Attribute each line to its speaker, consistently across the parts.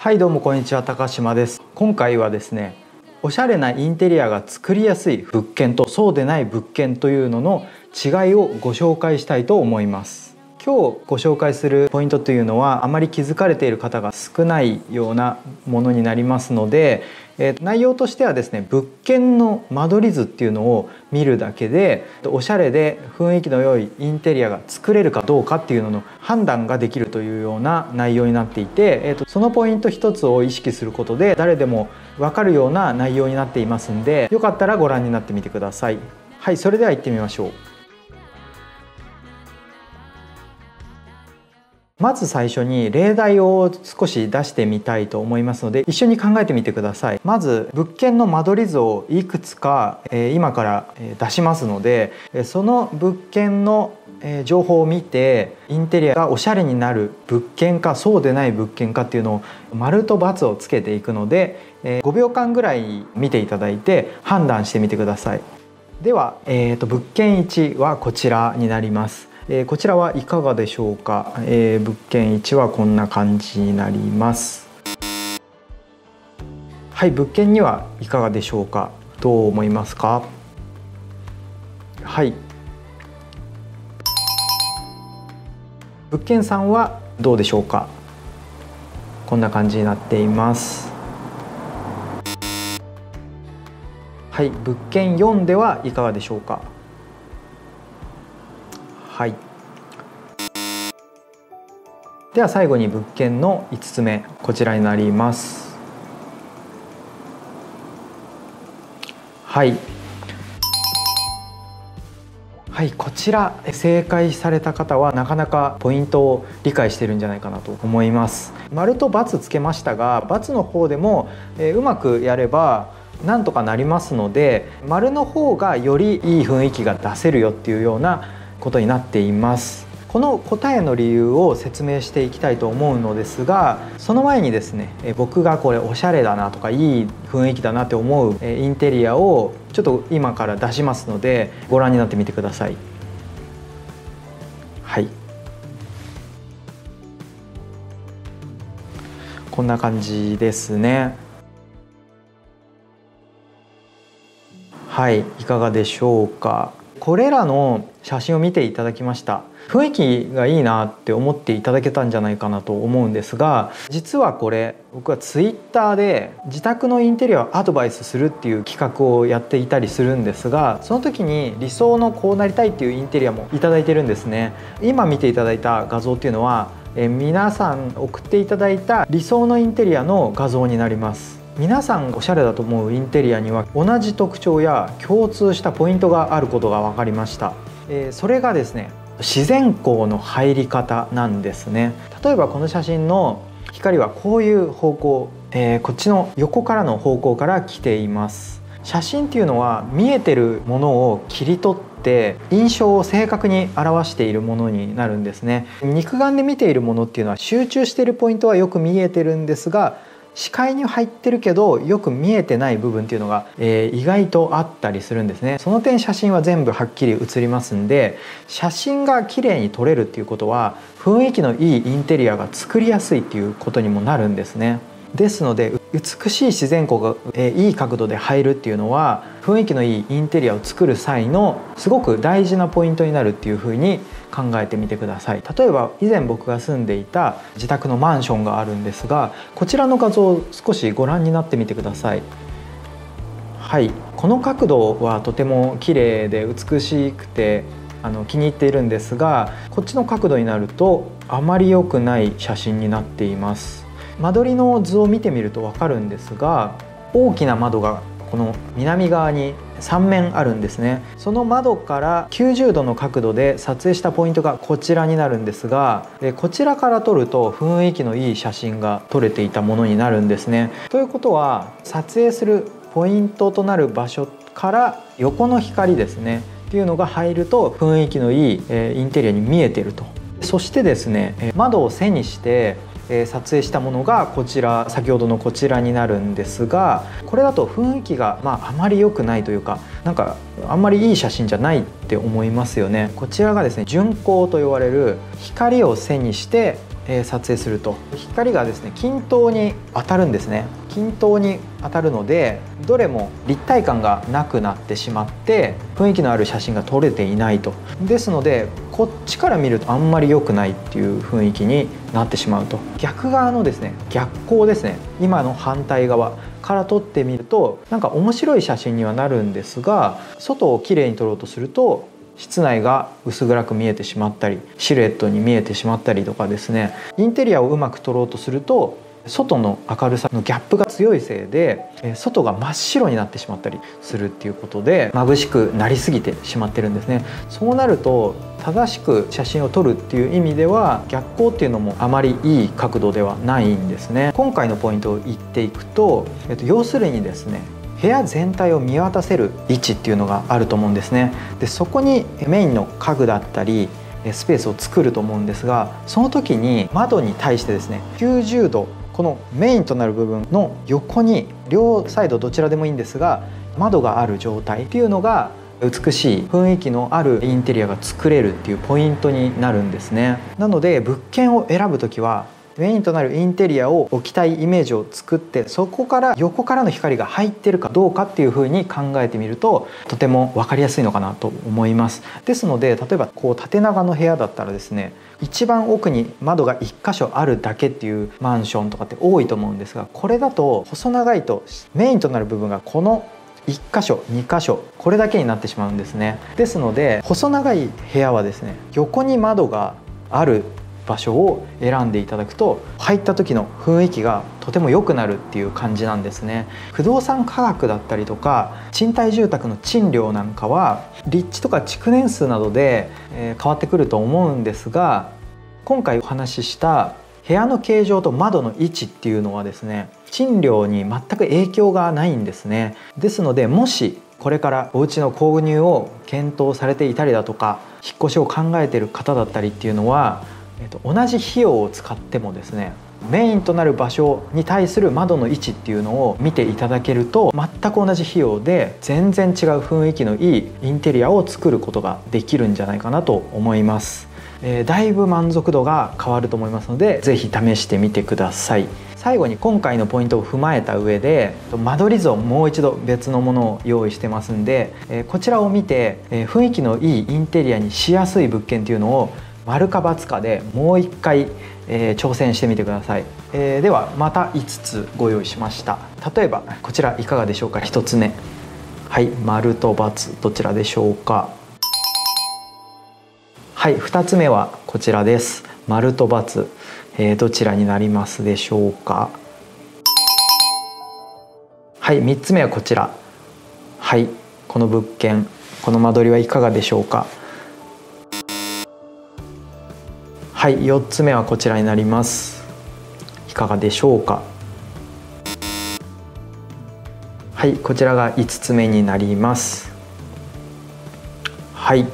Speaker 1: はいどうもこんにちは高島です。今回はですねおしゃれなインテリアが作りやすい物件とそうでない物件というのの違いをご紹介したいと思います。今日ご紹介するポイントというのはあまり気づかれている方が少ないようなものになりますので、えー、内容としてはですね物件の間取り図っていうのを見るだけでおしゃれで雰囲気の良いインテリアが作れるかどうかっていうのの判断ができるというような内容になっていて、えー、とそのポイント一つを意識することで誰でも分かるような内容になっていますんでよかったらご覧になってみてください。はいそれでは行ってみましょう。まず最初に例題を少し出してみたいと思いますので一緒に考えてみてください。まず物件の間取り図をいくつか今から出しますのでその物件の情報を見てインテリアがおしゃれになる物件かそうでない物件かっていうのを丸と×をつけていくので5秒間ぐらい見ていただいて判断してみてください。では、えーと、物件1はこちらになります。えー、こちらはいかがでしょうか、えー、物件1はこんな感じになります。はい物件2はいかがでしょうか？どう思いますか？はい。物件3はどうでしょうか？こんな感じになっています。はい物件4ではいかがでしょうか？はい。では最後に物件の5つ目こちらになります。はい。はいこちら正解された方はなかなかポイントを理解してるんじゃないかなと思います。丸と×つけましたが×の方でも、えー、うまくやればなんとかなりますので丸の方がよりいい雰囲気が出せるよっていうようなことになっています。この答えの理由を説明していきたいと思うのですがその前にですね僕がこれおしゃれだなとかいい雰囲気だなって思うインテリアをちょっと今から出しますのでご覧になってみてください。はい。こんな感じですね。はい。いかがでしょうか。これらの写真を見ていただきました。雰囲気がいいなって思っていただけたんじゃないかなと思うんですが実はこれ僕はツイッターで自宅のインテリアをアドバイスするっていう企画をやっていたりするんですがその時に理想のこうなりたいっていうインテリアも頂いてるんですね。今見ていただいた画像っていうのはえ皆さん送っていただいた理想のインテリアの画像になります。皆さんおしゃれだと思うインテリアには同じ特徴や共通したポイントがあることが分かりました、えー、それがですね自然光の入り方なんですね。例えばこの写真の光はこういう方向、えー、こっちの横からの方向から来ています。写真っていうのは見えてるものを切り取って印象を正確に表しているものになるんですね。肉眼で見ているものっていうのは集中しているポイントはよく見えてるんですが視界に入ってるけどよく見えてない部分っていうのが、えー、意外とあったりするんですね。その点写真は全部はっきり写りますんで写真が綺麗に撮れるっていうことは雰囲気のいいインテリアが作りやすいっていうことにもなるんですね。ですので美しい自然光が、え、いい角度で入るっていうのは雰囲気のいいインテリアを作る際のすごく大事なポイントになるっていうふうに考えてみてください。例えば以前僕が住んでいた自宅のマンションがあるんですがこちらの画像を少しご覧になってみてください。はい。この角度はとても綺麗で美しくてあの気に入っているんですがこっちの角度になるとあまり良くない写真になっています。間取りの図を見てみると分かるんですが大きな窓がこの南側に3面あるんですね。その窓から90度の角度で撮影したポイントがこちらになるんですがこちらから撮ると雰囲気のいい写真が撮れていたものになるんですね。ということは撮影するポイントとなる場所から横の光ですね。っていうのが入ると雰囲気のいいインテリアに見えてると。そしてですね窓を背にしてえ撮影したものがこちら先ほどのこちらになるんですがこれだと雰囲気が、まあ、あまり良くないというかなんかあんまりいい写真じゃないって思いますよね。こちらがですね純光と呼ばれる光を背にしてえ撮影すると光がですね均等に当たるんですね。均等に当たるのでどれも立体感がなくなってしまって雰囲気のある写真が撮れていないと。ですのでこっちから見るとあんまり良くないっていう雰囲気になってしまうと。逆側のですね逆光ですね今の反対側から撮ってみるとなんか面白い写真にはなるんですが外をきれいに撮ろうとすると室内が薄暗く見えてしまったりシルエットに見えてしまったりとかですね。インテリアをうまく撮ろうとすると外の明るさのギャップが強いせいで外が真っ白になってしまったりするっていうことで眩しくなりすぎてしまってるんですね。そうなると正しく写真を撮るっていう意味では逆光っていうのもあまりいい角度ではないんですね。今回のポイントを言っていくと、えっと、要するにですね部屋全体を見渡せる位置っていうのがあると思うんですね。でそこにメインの家具だったりスペースを作ると思うんですがその時に窓に対してですね90度このメインとなる部分の横に両サイドどちらでもいいんですが窓がある状態っていうのが美しい雰囲気のあるインテリアが作れるっていうポイントになるんですね。なので物件を選ぶ時はメインとなるインテリアを置きたいイメージを作ってそこから横からの光が入ってるかどうかっていうふうに考えてみるととても分かりやすいのかなと思います。ですので例えばこう縦長の部屋だったらですね一番奥に窓が1箇所あるだけっていうマンションとかって多いと思うんですがこれだと細長いとメインとなる部分がこの1箇所2箇所これだけになってしまうんですね。ですので細長い部屋はですね横に窓がある場所を選んでいただくと入った時の雰囲気がとても良くなるっていう感じなんですね。不動産価格だったりとか賃貸住宅の賃料なんかは立地とか築年数などで変わってくると思うんですが今回お話しした部屋の形状と窓の位置っていうのはですね賃料に全く影響がないんですね。ですのでもしこれからお家の購入を検討されていたりだとか引っ越しを考えている方だったりっていうのはえっと、同じ費用を使ってもですねメインとなる場所に対する窓の位置っていうのを見ていただけると全く同じ費用で全然違う雰囲気のいいインテリアを作ることができるんじゃないかなと思います、えー、だいぶ満足度が変わると思いますので是非試してみてください。最後に今回のポイントを踏まえた上で間取り図をもう一度別のものを用意してますんで、えー、こちらを見て、えー、雰囲気のいいインテリアにしやすい物件っていうのを丸か×かでもう一回、えー、挑戦してみてください、えー、ではまた5つご用意しました。例えばこちらいかがでしょうか？1つ目。はい丸と×どちらでしょうか？はい2つ目はこちらです。丸と×、えー、どちらになりますでしょうか？はい3つ目はこちら。はいこの物件この間取りはいかがでしょうか？はい4つ目はこちらになります。いかがでしょうか？はいこちらが5つ目になります。はい。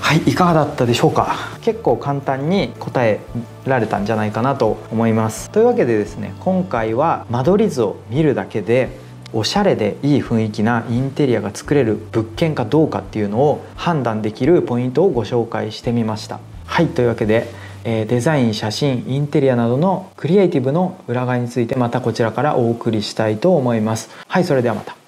Speaker 1: はいいかがだったでしょうか？結構簡単に答えられたんじゃないかなと思います。というわけでですね今回は間取り図を見るだけでおしゃれでいい雰囲気なインテリアが作れる物件かどうかっていうのを判断できるポイントをご紹介してみました。はいというわけでデザイン写真インテリアなどのクリエイティブの裏側についてまたこちらからお送りしたいと思います。はいそれではまた。